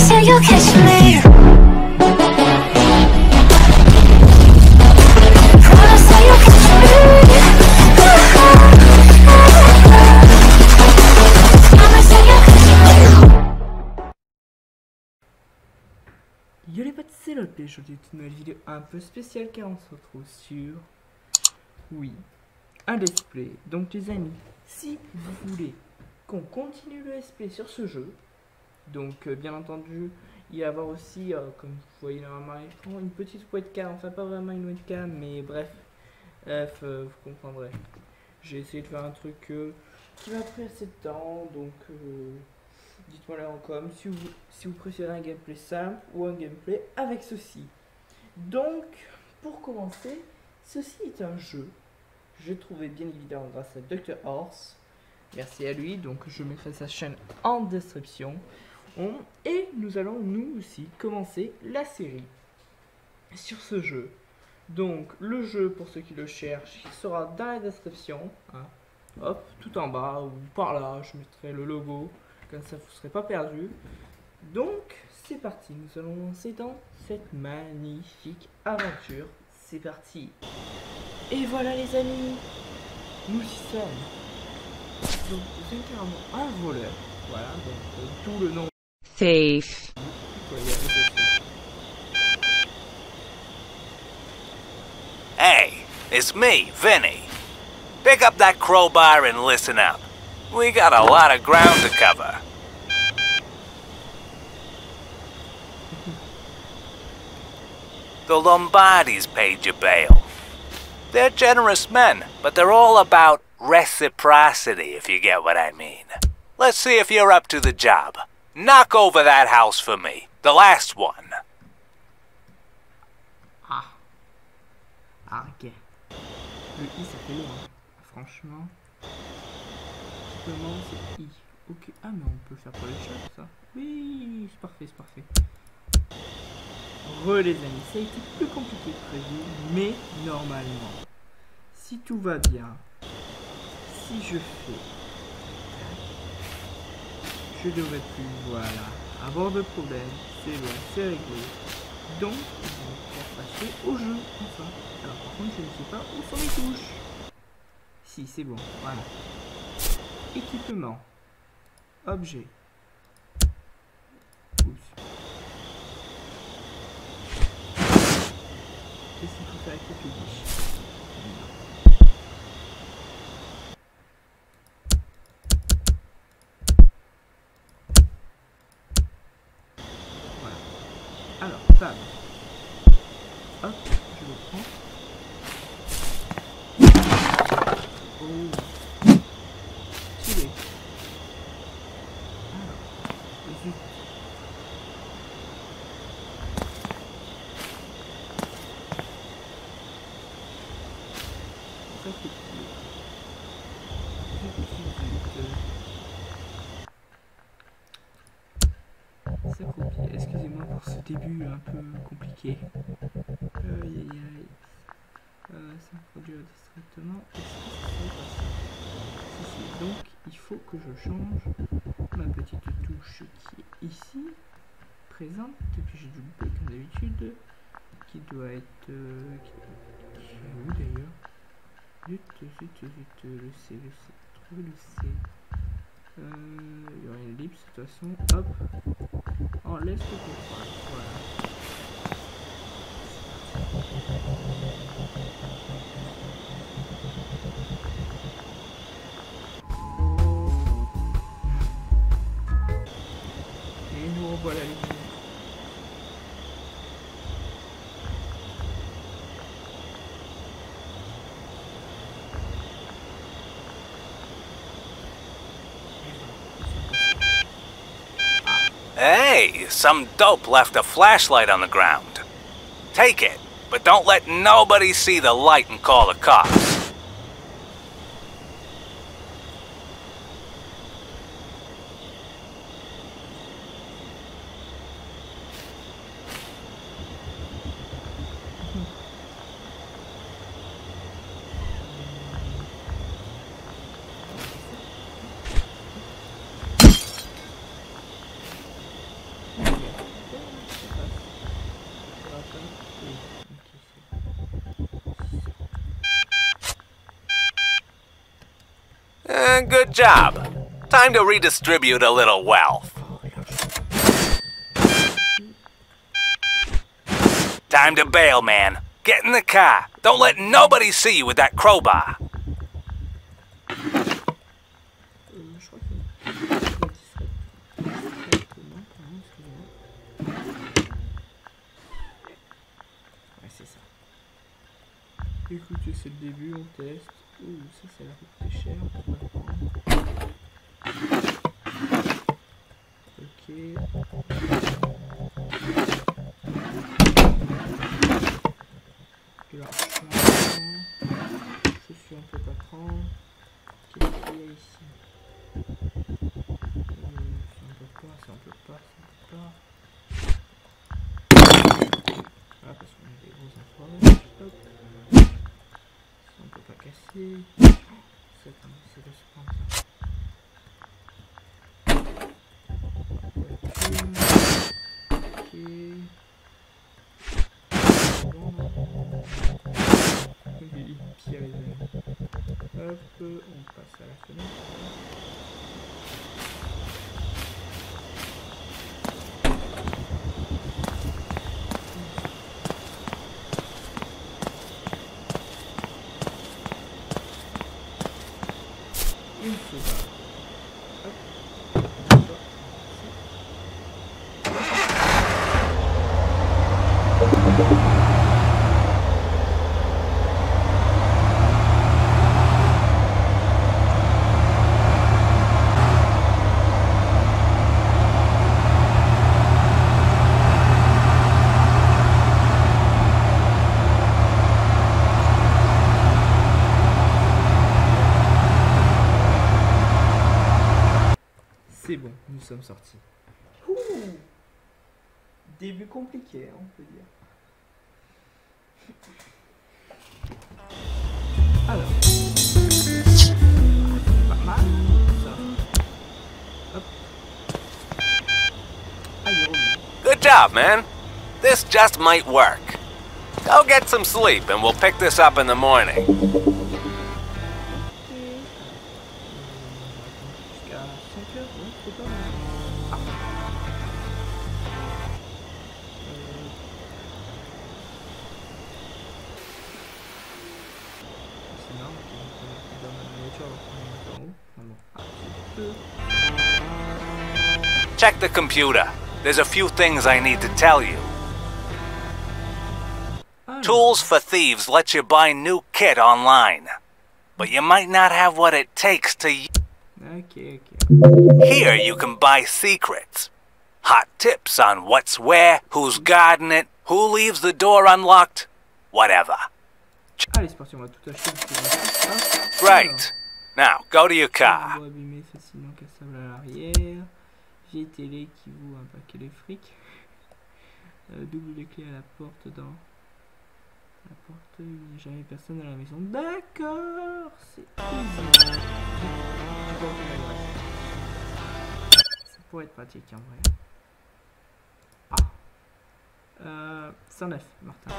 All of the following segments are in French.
Yo les potes, c'est et aujourd'hui une nouvelle vidéo un peu spéciale car on se retrouve sur... Oui, un let's play. Donc les amis, si vous voulez qu'on continue le play sur ce jeu, donc euh, bien entendu, il va y avoir aussi, euh, comme vous voyez normalement à l'écran, une petite webcam, enfin pas vraiment une webcam, mais bref, bref, euh, vous comprendrez. J'ai essayé de faire un truc qui m'a pris assez de temps, donc... Dites-moi là en com si vous, si vous préférez un gameplay simple ou un gameplay avec ceci. Donc, pour commencer, ceci est un jeu. J'ai trouvé bien évidemment grâce à Dr. Horse. Merci à lui, donc je mettrai sa chaîne en description. Et nous allons nous aussi commencer la série sur ce jeu. Donc, le jeu, pour ceux qui le cherchent, sera dans la description. hein. Hop, tout en bas ou par là, je mettrai le logo. Comme ça, vous ne serez pas perdu. Donc, c'est parti. Nous allons lancer dans cette magnifique aventure. C'est parti. Et voilà, les amis. Nous y sommes. Donc, vous incarnons un voleur. Voilà, donc euh, tout le nom. Thief. Hey, it's me, Vinny. Pick up that crowbar and listen up. We got a lot of ground to cover. the Lombardis paid your bail. They're generous men, but they're all about reciprocity, if you get what I mean. Let's see if you're up to the job. Knock over that house for me, the last one. Ah. Ah, ok. Le I, ça fait loin. Franchement. Simplement, c'est I? Ok. Ah, mais on peut faire pour les chats, ça. Oui, c'est parfait, c'est parfait. Re, les amis. Ça a été plus compliqué que prévu, mais normalement, si tout va bien, si je fais. Je devrais plus, voilà, avoir de problème. C'est bon, c'est réglé. Donc, on va pouvoir passer au jeu, enfin. Alors, par contre, je ne sais pas où sont les touches. Si, c'est bon, voilà. Équipement. Objet. Oups. Qu'est-ce qu'il faut faire avec Voilà. Alors, table. Hop, je le prends. Oh. Stylé. Alors, zut. Ça c'est cool. Zut, zut, zut. Excusez-moi pour ce début un peu compliqué. Euh, ça produit ça Si, si. Donc, il faut que je change ma petite touche qui est ici, présente, et puis j'ai du B comme d'habitude, qui doit être... euh, qui est où d'ailleurs? Zut, zut, zut, le C, le C, trouver le C. Euh, il y aura une ellipse de toute façon, hop, enlève ce contrat, voilà. Et nous revoilà les amis. Hey, some dope left a flashlight on the ground. Take it, but don't let nobody see the light and call the cops. Good job. Time to redistribute a little wealth. Time to bail, man. Get in the car. Don't let nobody see you with that crowbar. C'est. Le début, on teste. Ouh, ça, ça a l'air cher. Ok. Puis alors, chaussures, on peut pas prendre. Qu'est-ce qu'il y a ici? Euh, Ça on peut pas, ça on peut pas, ça on peut pas. Ah, parce qu'on est des gros enfoirés. Hop. Ça on peut pas casser. Ça, attends, c'est de se prendre ça. Ok. Bon, non. Oui, Pierre est venu. Hop, on passe à la fenêtre. Hop. Hop. C'est bon, nous sommes sortis. Début compliqué, hein, on peut dire. Good job, man. This just might work. Go get some sleep and we'll pick this up in the morning. Check the computer. There's a few things I need to tell you. Ah, Tools for Thieves lets you buy new kit online. But you might not have what it takes to. Ok, ok. Here you can buy secrets. Hot tips on what's where, who's guarding it, who leaves the door unlocked, whatever. Allez, c'est parti, on va tout acheter. Right. Now, go to your car. Bois abîmé, facilement cassable à l'arrière. Vieille télé qui vaut un paquet de fric. Euh, double les clés à la porte dans. La porte, il n'y a jamais personne à la maison. D'accord, c'est. Ça pourrait être pratique en vrai. Ah. Euh, 109, Martin.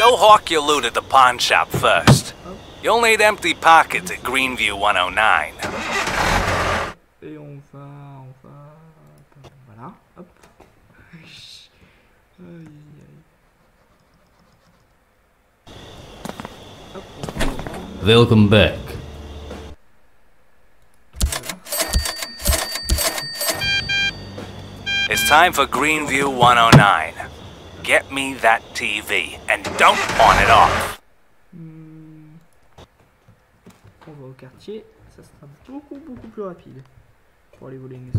Go hawk your loot at the pawn shop first. You'll need empty pockets at Greenview 109. Et on va, on va, voilà, hop. Aïe, aïe, aïe. Hop, on va. Welcome back. It's time for Greenview 109. Get me that TV and don't pawn it off. Hmm. On va au quartier, ça sera beaucoup beaucoup plus rapide pour aller voler une.